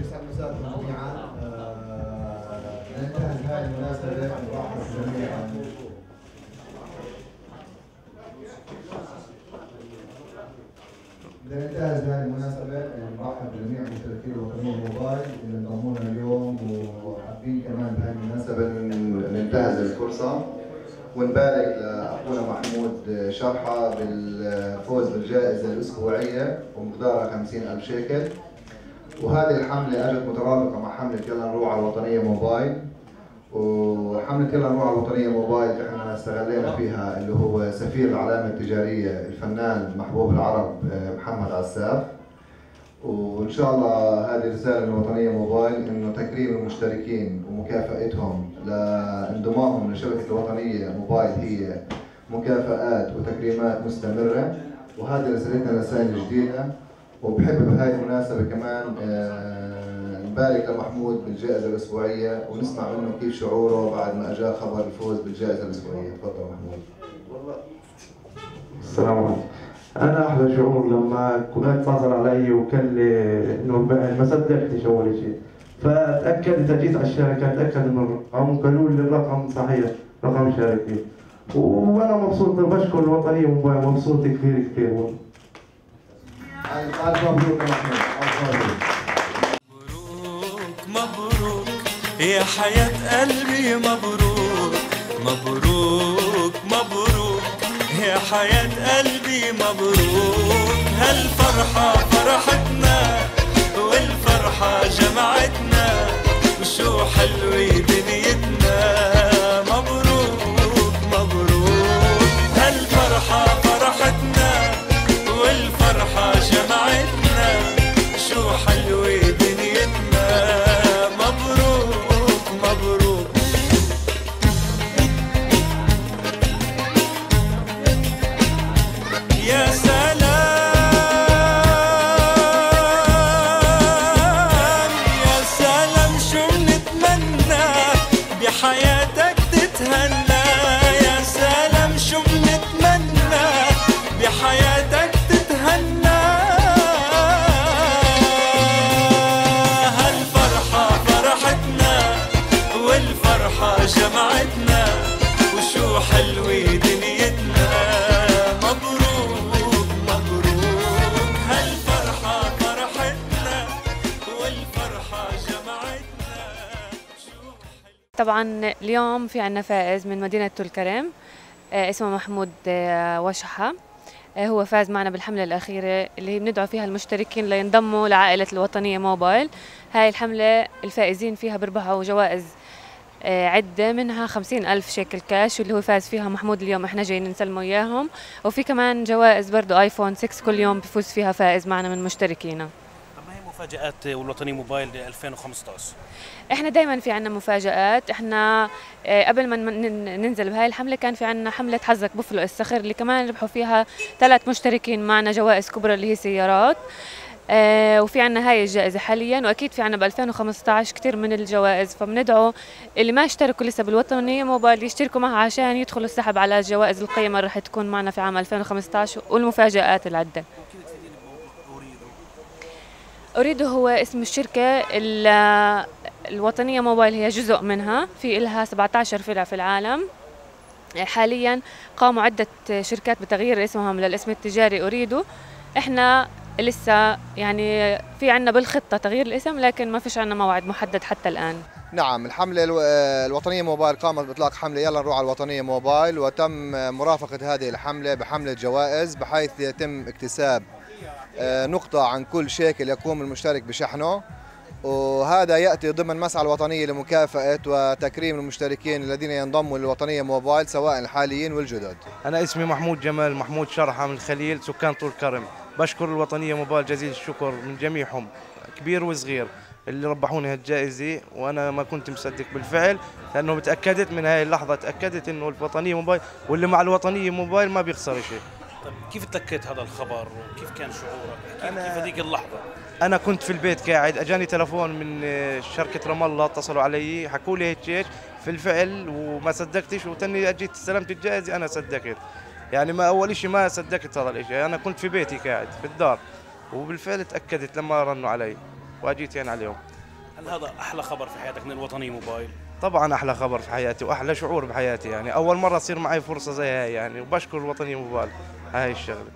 يسعد مساكم جميعا آه، هذه المناسبة نرحب جميعا. ننتهز هذه المناسبة نرحب بجميع مشتركين الوطنية موبايل اللي انضموا لنا اليوم وحابين كمان بهذه المناسبة ننتهز الفرصة. ونبارك لأخونا محمود شرحة بالفوز بالجائزة الأسبوعية ومقدارها 50000 شيكل. وهذه الحملة اجت مترافقه مع حملة يلا نروح على الوطنية موبايل. وحملة يلا نروح على الوطنية موبايل إحنا استغلينا فيها اللي هو سفير العلامة التجارية الفنان محبوب العرب آه، محمد عساف. وإن شاء الله هذه رسالة من الوطنية موبايل إنه تكريم المشتركين ومكافأتهم لانضمامهم لشبكة الوطنية موبايل هي مكافآت وتكريمات مستمرة. وهذه رسالتنا للسنه الجديده وبحب بهاي المناسبة كمان آه، نبارك لمحمود بالجائزة الأسبوعية ونسمع منه كيف شعوره بعد ما أجاه خبر الفوز بالجائزة الأسبوعية. تفضل محمود. السلام عليكم. أنا أحلى شعور لما كنت اتصل علي وكان لي إنه ما صدقتش أول شيء فتاكدت اجيت على الشركة أتأكد من الرقم قالوا لي الرقم صحيح رقم شركه وأنا مبسوط بشكر الوطنية موبايل مبسوط كثير كثير. الف مبروك مبروك يا حياة قلبي مبروك. مبروك مبروك يا حياة قلبي مبروك. هالفرحة جمعتنا وشو حلوة دنيتنا. مبروك مبروك. هالفرحة فرحتنا والفرحة جمعتنا. طبعا اليوم في عنا فائز من مدينة الكرم آه، اسمه محمود آه، وشحة. آه، هو فاز معنا بالحملة الأخيرة اللي هي بندعو فيها المشتركين لينضموا لعائلة الوطنية موبايل. هاي الحملة الفائزين فيها بيربحوا جوائز عدة منها خمسين ألف شيكل كاش واللي هو فاز فيها محمود اليوم. إحنا جايين نسلمه إياهم. وفي كمان جوائز برضو آيفون 6 كل يوم بفوز فيها فائز معنا من مشتركينا. مفاجآت والوطني موبايل 2015 إحنا دائما في عنا مفاجآت. إحنا آه، قبل ما نن- ننزل بهاي الحملة كان في عنا حملة حظك بوفلو الصخر اللي كمان ربحوا فيها ثلاث مشتركين معنا جوائز كبرى اللي هي سيارات. آه وفي عنا هاي الجائزة حاليا وأكيد في عنا ب 2015 كثير من الجوائز. فبندعو اللي ما اشتركوا لسه بالوطنية موبايل يشتركوا معها عشان يدخلوا السحب على الجوائز القيمة اللي رح تكون معنا في عام 2015 والمفاجآت العدة. أريد هو اسم الشركة ال- الوطنية موبايل هي جزء منها في إلها 17 فرع في العالم. حاليا قاموا عدة شركات بتغيير اسمهم للاسم التجاري أريدو إحنا لسه يعني في عنا بالخطة تغيير الاسم لكن ما فيش عنا موعد محدد حتى الآن. نعم الحملة الو- آه، الوطنية موبايل قامت بإطلاق حملة يلا نروح على الوطنية موبايل وتم مرافقة هذه الحملة بحملة جوائز بحيث يتم اكتساب آه، نقطة عن كل شيكل يقوم المشترك بشحنه. وهذا يأتي ضمن مسعى الوطنية لمكافأة وتكريم المشتركين الذين ينضموا للوطنية موبايل سواء الحاليين والجدد. أنا اسمي محمود جمال محمود شرحة من الخليل سكان طول كرم. بشكر الوطنية موبايل جزيل الشكر من جميعهم كبير وصغير اللي ربحوني هالجائزة وأنا ما كنت مصدق بالفعل لأنه تأكدت من هاي اللحظة تأكدت إنه الوطنية موبايل واللي مع الوطنية موبايل ما بيخسر شيء. طب كيف تلقيت هذا الخبر؟ وكيف كان شعورك؟ كيف, أنا- كيف هذيك اللحظة؟ أنا كنت في البيت قاعد أجاني تلفون من شركة رام الله اتصلوا علي حكوا لي هيك في الفعل وما صدقتش وتني أجيت استلمت الجائزة أنا صدقت. يعني ما أول شيء ما صدقت هذا الشيء أنا كنت في بيتي قاعد في الدار وبالفعل تأكدت لما رنوا علي واجيت يعني عليهم. هل هذا أحلى خبر في حياتك من الوطنيه موبايل؟ طبعا أحلى خبر في حياتي وأحلى شعور بحياتي يعني. أول مرة تصير معي فرصة زي هاي يعني وبشكر الوطنيه موبايل. هاي الشغلة.